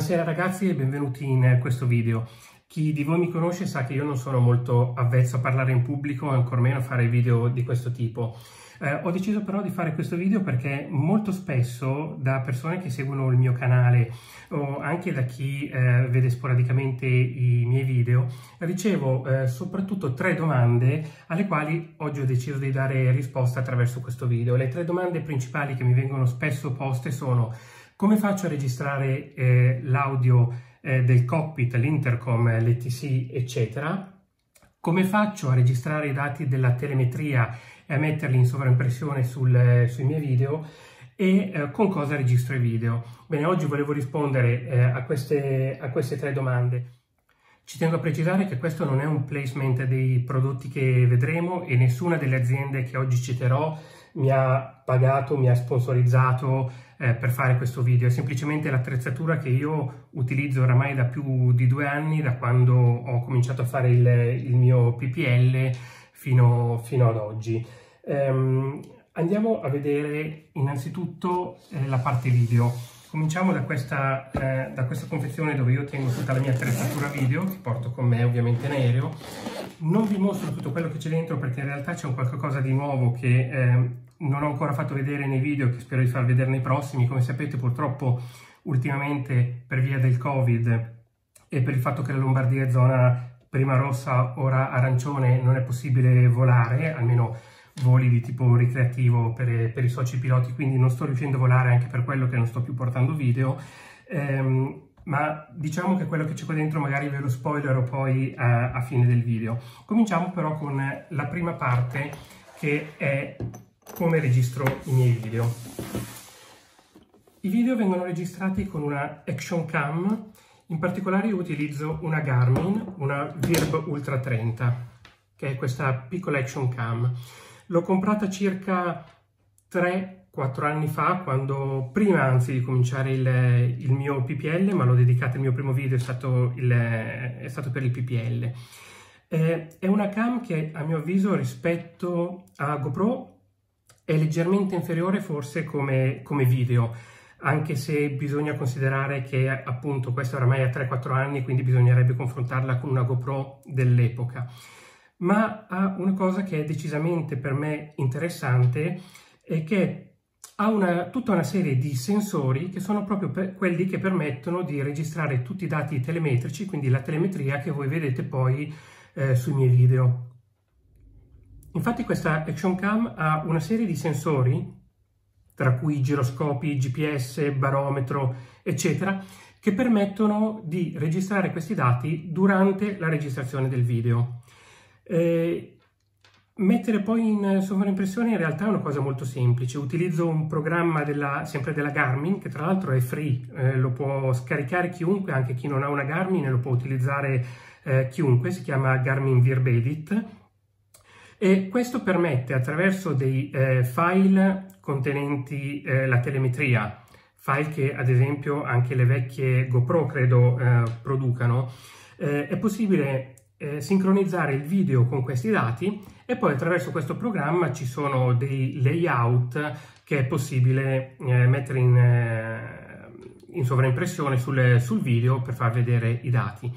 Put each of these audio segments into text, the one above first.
Buonasera ragazzi e benvenuti in questo video. Chi di voi mi conosce sa che io non sono molto avvezzo a parlare in pubblico e ancor meno a fare video di questo tipo. Eh, ho deciso però di fare questo video perché molto spesso da persone che seguono il mio canale o anche da chi eh, vede sporadicamente i miei video ricevo eh, soprattutto tre domande alle quali oggi ho deciso di dare risposta attraverso questo video. Le tre domande principali che mi vengono spesso poste sono come faccio a registrare eh, l'audio eh, del cockpit, l'intercom, l'ETC, eccetera? Come faccio a registrare i dati della telemetria e a metterli in sovraimpressione sul, sui miei video? E eh, con cosa registro i video? Bene, oggi volevo rispondere eh, a, queste, a queste tre domande. Ci tengo a precisare che questo non è un placement dei prodotti che vedremo e nessuna delle aziende che oggi citerò mi ha pagato, mi ha sponsorizzato eh, per fare questo video, è semplicemente l'attrezzatura che io utilizzo oramai da più di due anni, da quando ho cominciato a fare il, il mio PPL fino, fino ad oggi. Um, andiamo a vedere innanzitutto eh, la parte video. Cominciamo da questa, eh, da questa, confezione dove io tengo tutta la mia attrezzatura video, che porto con me ovviamente in aereo. Non vi mostro tutto quello che c'è dentro perché in realtà c'è un qualcosa di nuovo che eh, non ho ancora fatto vedere nei video, che spero di far vedere nei prossimi. Come sapete purtroppo ultimamente per via del Covid e per il fatto che la Lombardia è zona prima rossa, ora arancione, non è possibile volare, almeno voli di tipo ricreativo per, per, i soci piloti, quindi non sto riuscendo a volare anche per quello che non sto più portando video, ehm, ma diciamo che quello che c'è qua dentro magari ve lo spoilerò poi a, a fine del video. Cominciamo però con la prima parte che è come registro i miei video. I video vengono registrati con una Action Cam, in particolare io utilizzo una Garmin, una Virb Ultra 30, che è questa piccola Action Cam. L'ho comprata circa 3-4 anni fa, quando prima anzi di cominciare il, il mio PPL, ma l'ho dedicato, il mio primo video è stato, il, è stato per il PPL. Eh, è una cam che a mio avviso rispetto a GoPro è leggermente inferiore forse come, come video, anche se bisogna considerare che appunto questa oramai ha 3-4 anni, quindi bisognerebbe confrontarla con una GoPro dell'epoca ma ha una cosa che è decisamente per me interessante e che ha una, tutta una serie di sensori che sono proprio quelli che permettono di registrare tutti i dati telemetrici, quindi la telemetria che voi vedete poi eh, sui miei video. Infatti questa Action Cam ha una serie di sensori, tra cui giroscopi, GPS, barometro, eccetera, che permettono di registrare questi dati durante la registrazione del video. Eh, mettere poi in sovraimpressione in realtà è una cosa molto semplice. Utilizzo un programma della, sempre della Garmin, che tra l'altro è free, eh, lo può scaricare chiunque, anche chi non ha una Garmin, lo può utilizzare eh, chiunque, si chiama Garmin Virbedit. E questo permette attraverso dei eh, file contenenti eh, la telemetria, file che ad esempio anche le vecchie GoPro credo eh, producano, è possibile eh, sincronizzare il video con questi dati e poi attraverso questo programma ci sono dei layout che è possibile eh, mettere in, eh, in sovraimpressione sul, sul, video per far vedere i dati.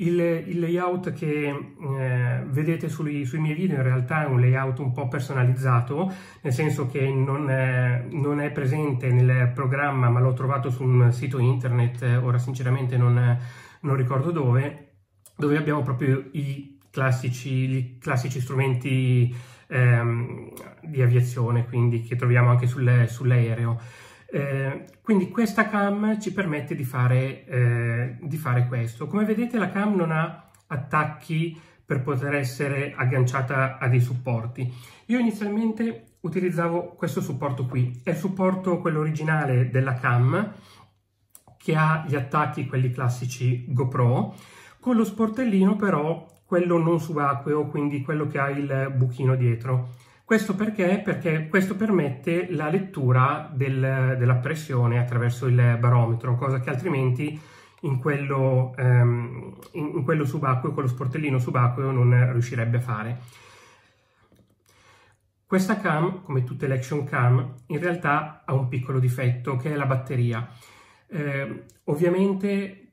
Il, il layout che eh, vedete sui, sui, miei video in realtà è un layout un po' personalizzato, nel senso che non è, non è presente nel programma ma l'ho trovato su un sito internet, ora sinceramente non, non ricordo dove, dove abbiamo proprio i classici, i classici strumenti ehm, di aviazione, quindi che troviamo anche sulle, sull'aereo. Eh, quindi questa cam ci permette di fare, eh, di fare questo. Come vedete la cam non ha attacchi per poter essere agganciata a dei supporti. Io inizialmente utilizzavo questo supporto qui, è il supporto quello originale della cam che ha gli attacchi quelli classici GoPro, con lo sportellino però quello non subacqueo, quindi quello che ha il buchino dietro. Questo perché? Perché questo permette la lettura del, della pressione attraverso il barometro, cosa che altrimenti in quello, um, in, in quello subacqueo, con lo sportellino subacqueo, non riuscirebbe a fare. Questa cam, come tutte le action cam, in realtà ha un piccolo difetto che è la batteria. Eh, ovviamente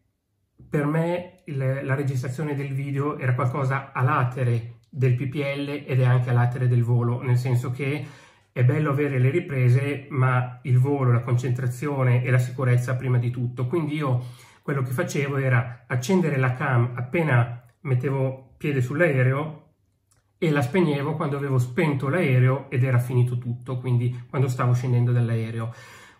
per me il, la registrazione del video era qualcosa a latere del PPL ed è anche a latere del volo, nel senso che è bello avere le riprese, ma il volo, la concentrazione e la sicurezza prima di tutto. Quindi io quello che facevo era accendere la cam appena mettevo piede sull'aereo e la spegnevo quando avevo spento l'aereo ed era finito tutto, quindi quando stavo scendendo dall'aereo.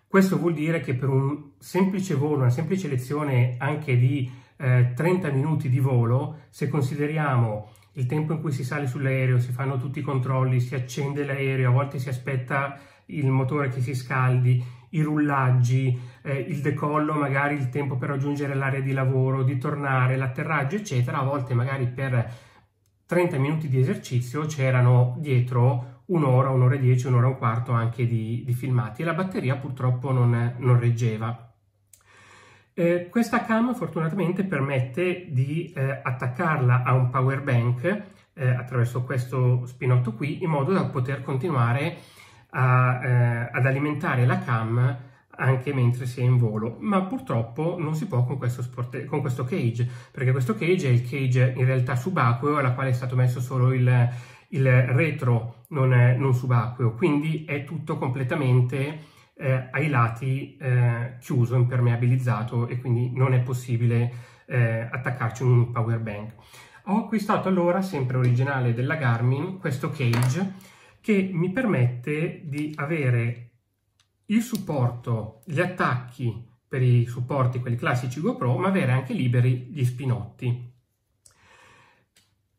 Questo vuol dire che per un semplice volo, una semplice lezione anche di eh, 30 minuti di volo, se consideriamo il tempo in cui si sale sull'aereo, si fanno tutti i controlli, si accende l'aereo, a volte si aspetta il motore che si scaldi, i rullaggi, eh, il decollo, magari il tempo per raggiungere l'area di lavoro, di tornare, l'atterraggio, eccetera, a volte magari per 30 minuti di esercizio c'erano dietro un'ora, un'ora e dieci, un'ora e un quarto anche di, di filmati e la batteria purtroppo non, non reggeva. Eh, questa cam fortunatamente permette di eh, attaccarla a un power bank eh, attraverso questo spinotto qui in modo da poter continuare a, eh, ad alimentare la cam anche mentre si è in volo, ma purtroppo non si può con questo, sport, con questo cage, perché questo cage è il cage in realtà subacqueo alla quale è stato messo solo il, il retro non, non subacqueo, quindi è tutto completamente eh, ai lati eh, chiuso, impermeabilizzato e quindi non è possibile eh, attaccarci un power bank. Ho acquistato allora, sempre originale della Garmin, questo cage che mi permette di avere il supporto, gli attacchi per i supporti, quelli classici GoPro, ma avere anche liberi gli spinotti.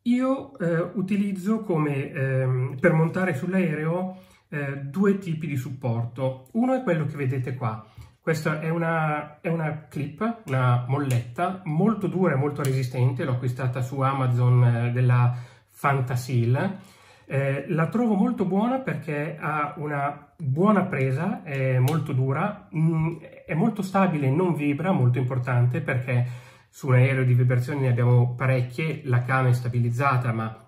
Io eh, utilizzo come eh, per montare sull'aereo eh, due tipi di supporto. Uno è quello che vedete qua. Questa è una, è una clip, una molletta molto dura e molto resistente. L'ho acquistata su Amazon eh, della Fantasil eh, la trovo molto buona perché ha una buona presa, è molto dura, mh, mm, è molto stabile, non vibra, molto importante perché su un aereo di vibrazioni ne abbiamo parecchie, la cama è stabilizzata ma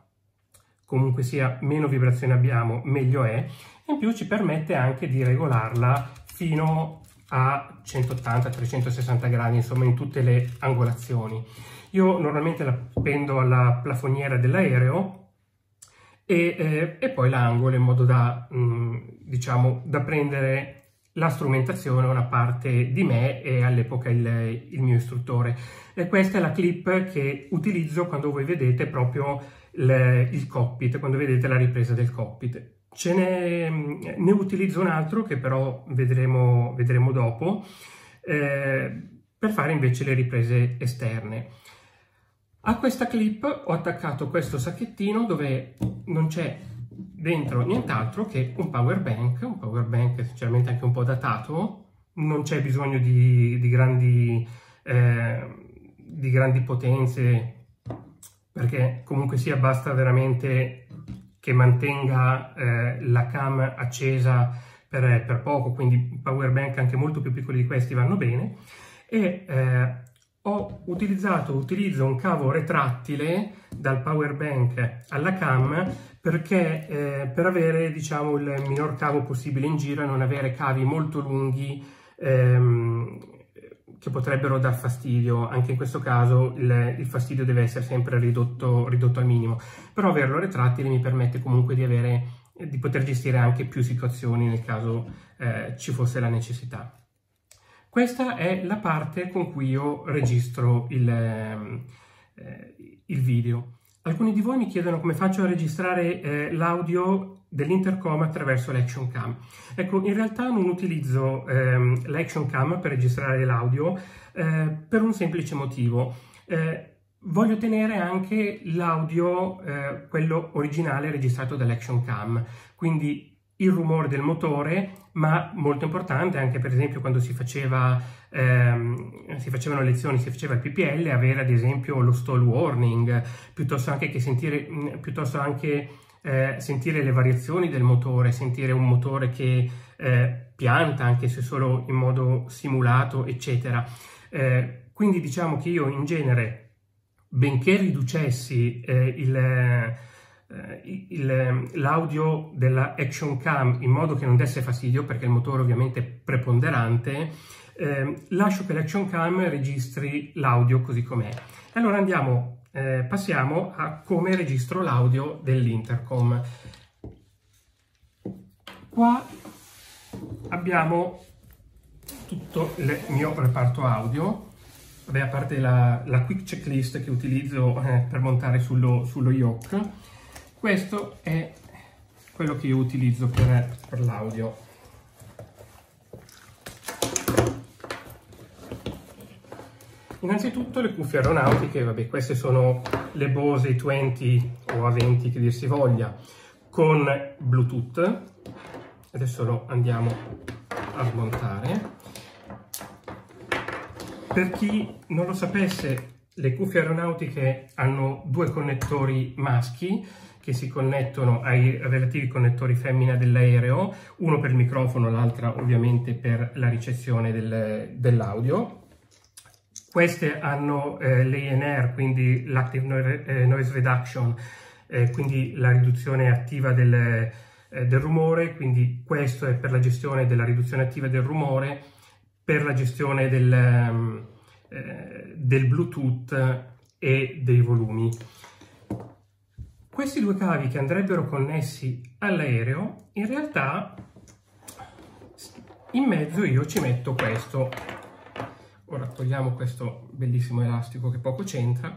comunque sia meno vibrazioni abbiamo meglio è, in più ci permette anche di regolarla fino a 180-360 gradi, insomma in tutte le angolazioni. Io normalmente la pendo alla plafoniera dell'aereo e, eh, e poi l'angolo in modo da, mh, mm, diciamo, da prendere la strumentazione una parte di me e all'epoca il, il, mio istruttore. E questa è la clip che utilizzo quando voi vedete proprio il, il cockpit, quando vedete la ripresa del cockpit. Ce ne, mm, ne utilizzo un altro che però vedremo, vedremo dopo eh, per fare invece le riprese esterne. A questa clip ho attaccato questo sacchettino dove non c'è dentro nient'altro che un power bank, un power bank sinceramente anche un po' datato, non c'è bisogno di, di, grandi, eh, di grandi potenze perché comunque sia basta veramente che mantenga eh, la cam accesa per, per, poco, quindi power bank anche molto più piccoli di questi vanno bene. E eh, ho utilizzato, utilizzo un cavo retrattile dal power bank alla cam perché eh, per avere diciamo il minor cavo possibile in giro e non avere cavi molto lunghi ehm, che potrebbero dar fastidio, anche in questo caso il, il fastidio deve essere sempre ridotto, ridotto, al minimo, però averlo retrattile mi permette comunque di, avere, di poter gestire anche più situazioni nel caso eh, ci fosse la necessità. Questa è la parte con cui io registro il, eh, il video. Alcuni di voi mi chiedono come faccio a registrare eh, l'audio dell'intercom attraverso l'action cam. Ecco, in realtà non utilizzo ehm, l'action cam per registrare l'audio eh, per un semplice motivo. Eh, voglio tenere anche l'audio, eh, quello originale registrato dall'action cam, quindi il rumore del motore, ma molto importante anche per esempio quando si, faceva, ehm, si facevano lezioni, si faceva il PPL, avere ad esempio lo stall warning, piuttosto anche, che sentire, piuttosto anche eh, sentire le variazioni del motore, sentire un motore che eh, pianta anche se solo in modo simulato, eccetera. Eh, quindi diciamo che io in genere, benché riducessi eh, il eh, l'audio della action cam in modo che non desse fastidio perché il motore ovviamente è preponderante eh, lascio che l'action cam registri l'audio così com'è. Allora andiamo, eh, passiamo a come registro l'audio dell'intercom. Qua abbiamo tutto il mio reparto audio, Vabbè, a parte la, la quick checklist che utilizzo eh, per montare sullo, sullo yoke, questo è quello che io utilizzo per, per l'audio. Innanzitutto le cuffie aeronautiche, vabbè, queste sono le Bose 20 o A20 che dir si voglia, con Bluetooth. Adesso lo andiamo a smontare. Per chi non lo sapesse, le cuffie aeronautiche hanno due connettori maschi che si connettono ai relativi connettori femmina dell'aereo, uno per il microfono, l'altra ovviamente per la ricezione del, dell'audio. Queste hanno eh, l'ANR, quindi l'Active eh, Noise Reduction, eh, quindi la riduzione attiva del, eh, del rumore, quindi questo è per la gestione della riduzione attiva del rumore, per la gestione del, ehm, eh, del Bluetooth e dei volumi. Questi due cavi che andrebbero connessi all'aereo, in realtà in mezzo io ci metto questo. Ora togliamo questo bellissimo elastico che poco c'entra.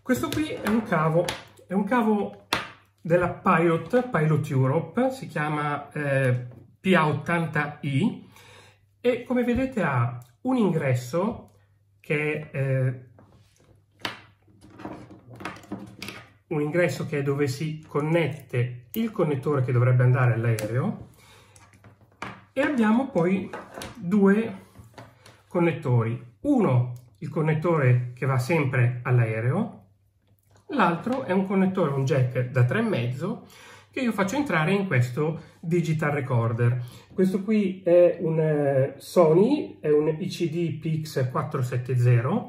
Questo qui è un cavo, è un cavo della Pilot, Pilot Europe, si chiama eh, PA80i e come vedete ha un ingresso che è eh, un ingresso che è dove si connette il connettore che dovrebbe andare all'aereo e abbiamo poi due connettori. Uno, il connettore che va sempre all'aereo, l'altro è un connettore, un jack da 3,5 che io faccio entrare in questo digital recorder. Questo qui è un eh, Sony, è un ICD PX 470,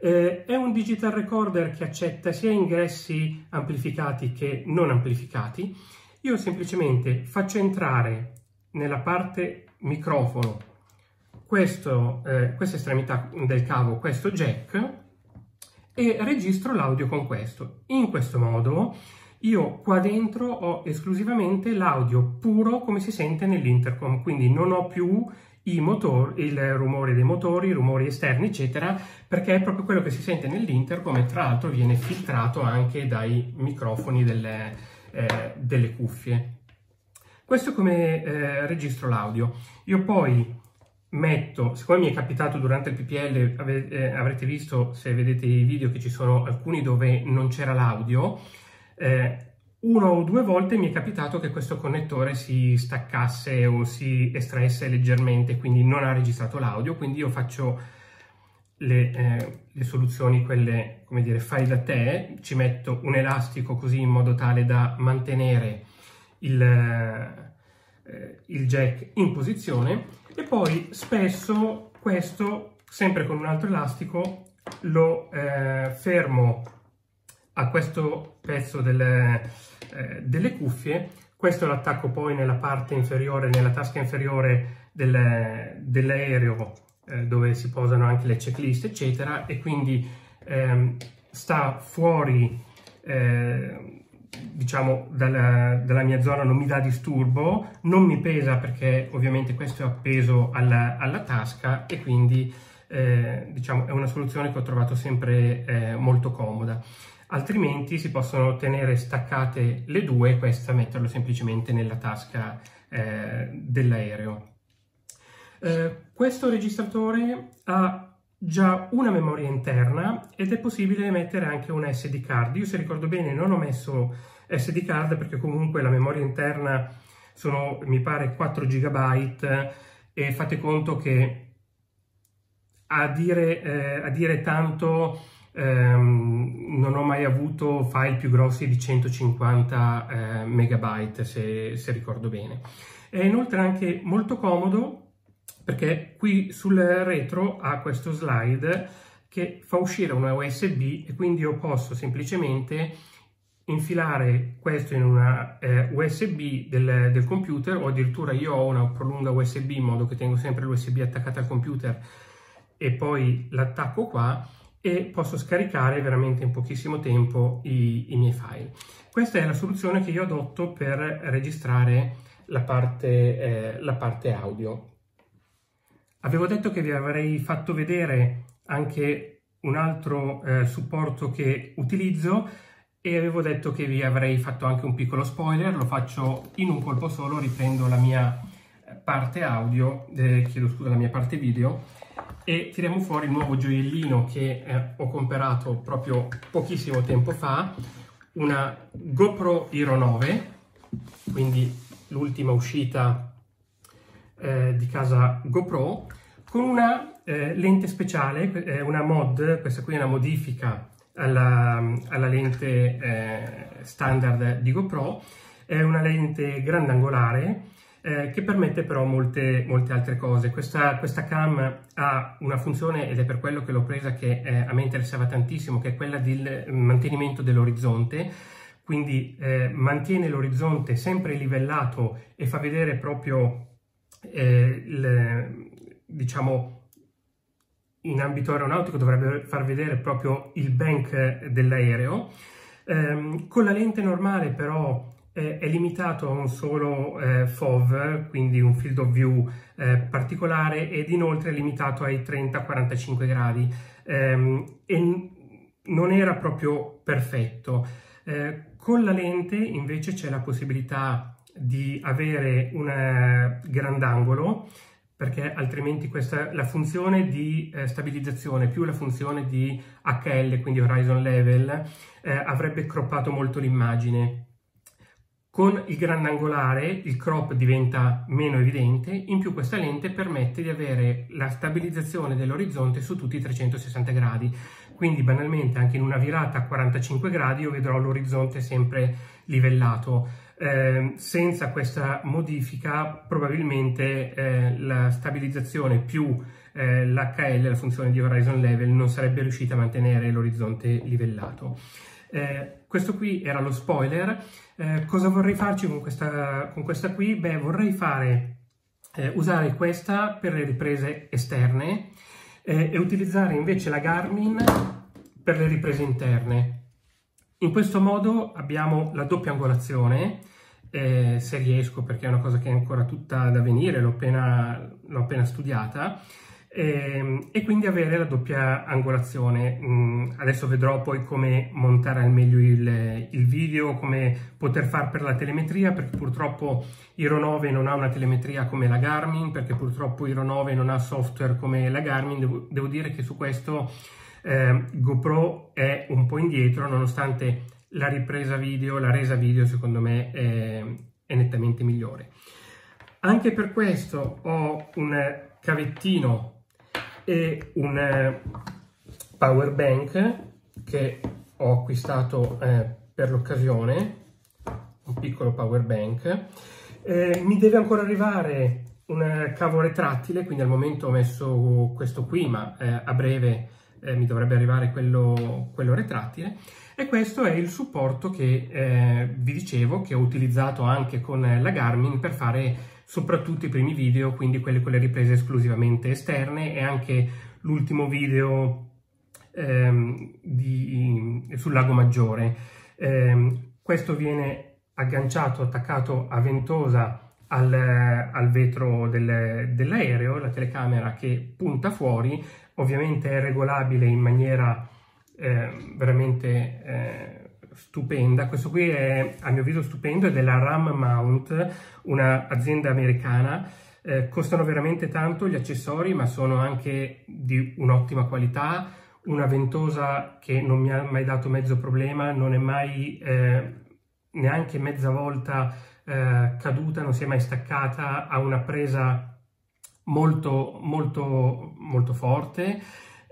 eh, è un digital recorder che accetta sia ingressi amplificati che non amplificati. Io semplicemente faccio entrare nella parte microfono questo, eh, questa estremità del cavo, questo jack, e registro l'audio con questo. In questo modo io qua dentro ho esclusivamente l'audio puro come si sente nell'intercom, quindi non ho più motori, il rumore dei motori, i rumori esterni, eccetera, perché è proprio quello che si sente nell'intercom e tra l'altro viene filtrato anche dai microfoni delle, eh, delle cuffie. Questo è come eh, registro l'audio. Io poi metto, siccome mi è capitato durante il PPL, ave, eh, avrete visto se vedete i video che ci sono alcuni dove non c'era l'audio, eh, una o due volte mi è capitato che questo connettore si staccasse o si estraesse leggermente, quindi non ha registrato l'audio, quindi io faccio le, eh, le, soluzioni, quelle, come dire, fai da te, ci metto un elastico così in modo tale da mantenere il, eh, il jack in posizione e poi spesso questo, sempre con un altro elastico, lo eh, fermo a questo pezzo delle, eh, delle cuffie, questo l'attacco poi nella parte inferiore, nella tasca inferiore del, dell'aereo eh, dove si posano anche le checklist eccetera. E quindi ehm, sta fuori eh, diciamo dalla, dalla, mia zona non mi dà disturbo non mi pesa perché ovviamente questo è appeso alla, alla tasca e quindi eh, diciamo è una soluzione che ho trovato sempre eh, molto comoda altrimenti si possono tenere staccate le due e questa metterlo semplicemente nella tasca eh, dell'aereo. Eh, questo registratore ha già una memoria interna ed è possibile mettere anche una SD card. Io se ricordo bene non ho messo SD card perché comunque la memoria interna sono mi pare 4 GB e fate conto che a dire, eh, a dire tanto ehm, non ho mai avuto file più grossi di 150 eh, megabyte se, se ricordo bene. È inoltre anche molto comodo perché qui sul retro ha questo slide che fa uscire una USB e quindi io posso semplicemente infilare questo in una eh, USB del, del, computer o addirittura io ho una prolunga USB in modo che tengo sempre l'USB attaccata al computer e poi l'attacco qua e posso scaricare veramente in pochissimo tempo i, i, miei file. Questa è la soluzione che io adotto per registrare la parte, eh, la parte audio. Avevo detto che vi avrei fatto vedere anche un altro eh, supporto che utilizzo e avevo detto che vi avrei fatto anche un piccolo spoiler, lo faccio in un colpo solo, riprendo la mia parte audio, eh, chiedo scusa, la mia parte video e tiriamo fuori il nuovo gioiellino che eh, ho comprato proprio pochissimo tempo fa, una GoPro Hero 9, quindi l'ultima uscita eh, di casa GoPro, con una eh, lente speciale, eh, una mod, questa qui è una modifica alla, alla lente eh, standard di GoPro, è una lente grandangolare eh, che permette però molte, molte altre cose. Questa, questa, cam ha una funzione, ed è per quello che l'ho presa, che eh, a me interessava tantissimo, che è quella del mantenimento dell'orizzonte, quindi eh, mantiene l'orizzonte sempre livellato e fa vedere proprio, eh, il, diciamo, in ambito aeronautico dovrebbe far vedere proprio il bank dell'aereo. Eh, con la lente normale però eh, è limitato a un solo eh, FOV, quindi un field of view eh, particolare ed inoltre è limitato ai 30-45 gradi ehm, e non era proprio perfetto. Con la lente invece c'è la possibilità di avere un eh, grandangolo perché altrimenti questa, la funzione di eh, stabilizzazione più la funzione di HL, quindi Horizon Level, eh, avrebbe croppato molto l'immagine. Con il grandangolare il crop diventa meno evidente, in più questa lente permette di avere la stabilizzazione dell'orizzonte su tutti i 360 gradi, quindi banalmente anche in una virata a 45 gradi io vedrò l'orizzonte sempre livellato. Eh, senza questa modifica probabilmente eh, la stabilizzazione più eh, l'HL, la funzione di Horizon Level, non sarebbe riuscita a mantenere l'orizzonte livellato. Eh, questo qui era lo spoiler. Eh, cosa vorrei farci con questa, con questa qui? Beh, vorrei fare, eh, usare questa per le riprese esterne eh, e utilizzare invece la Garmin per le riprese interne. In questo modo abbiamo la doppia angolazione, eh, se riesco perché è una cosa che è ancora tutta da venire, l'ho appena, appena studiata, e, ehm, e, quindi avere la doppia angolazione. Mm, adesso vedrò poi come montare al meglio il, il, video, come poter fare per la telemetria, perché purtroppo Hero 9 non ha una telemetria come la Garmin, perché purtroppo Hero 9 non ha software come la Garmin. Devo, devo dire che su questo eh, GoPro è un po' indietro, nonostante la ripresa video, la resa video secondo me è, è nettamente migliore. Anche per questo ho un cavettino e un eh, power bank che ho acquistato eh, per l'occasione, un piccolo power bank. Eh, mi deve ancora arrivare un cavo retrattile, quindi al momento ho messo questo qui, ma eh, a breve eh, mi dovrebbe arrivare quello, quello, retrattile. E questo è il supporto che eh, vi dicevo, che ho utilizzato anche con la Garmin per fare soprattutto i primi video, quindi quelli con le riprese esclusivamente esterne e anche l'ultimo video ehm, di, sul lago Maggiore. Eh, questo viene agganciato, attaccato a ventosa al, al vetro del, dell'aereo, la telecamera che punta fuori, ovviamente è regolabile in maniera eh, veramente eh, stupenda. Questo qui è, a mio avviso, stupendo, è della Ram Mount, un'azienda americana. Eh, costano veramente tanto gli accessori, ma sono anche di un'ottima qualità. Una ventosa che non mi ha mai dato mezzo problema, non è mai eh, neanche mezza volta eh, caduta, non si è mai staccata, ha una presa molto, molto, molto forte.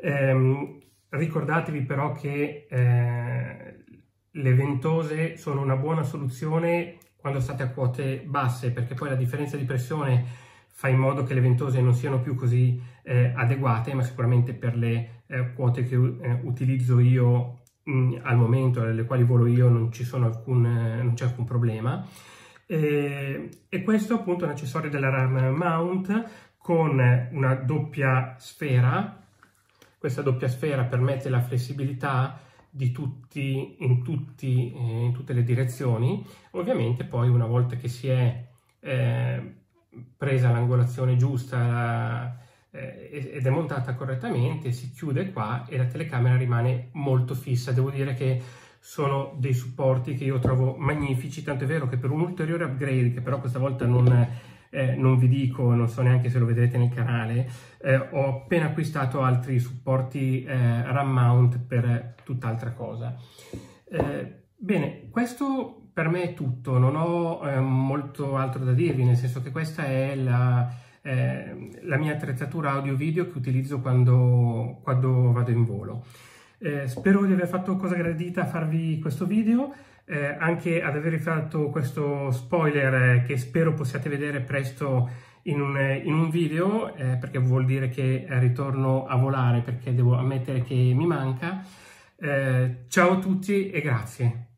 Eh, ricordatevi però che eh, le ventose sono una buona soluzione quando state a quote basse perché poi la differenza di pressione fa in modo che le ventose non siano più così eh, adeguate ma sicuramente per le eh, quote che eh, utilizzo io mh, al momento alle quali volo io non, alcun, non c'è alcun problema. E, e, questo appunto è un accessorio della RAM mount con una doppia sfera. Questa doppia sfera permette la flessibilità di tutti, in, tutti, eh, in tutte le direzioni. Ovviamente poi una volta che si è eh, presa l'angolazione giusta eh, ed è montata correttamente, si chiude qua e la telecamera rimane molto fissa. Devo dire che sono dei supporti che io trovo magnifici, tanto è vero che per un ulteriore upgrade, che però questa volta non, eh, non vi dico, non so neanche se lo vedrete nel canale, eh, ho appena acquistato altri supporti eh, RAM mount per tutt'altra cosa. Eh, bene, questo per me è tutto, non ho eh, molto altro da dirvi, nel senso che questa è la, eh, la mia attrezzatura audio-video che utilizzo quando, quando vado in volo. Eh, spero di aver fatto cosa gradita a farvi questo video, eh, anche ad aver fatto questo spoiler eh, che spero possiate vedere presto in un, in un video, eh, perché vuol dire che ritorno a volare, perché devo ammettere che mi manca. ciao a tutti e grazie.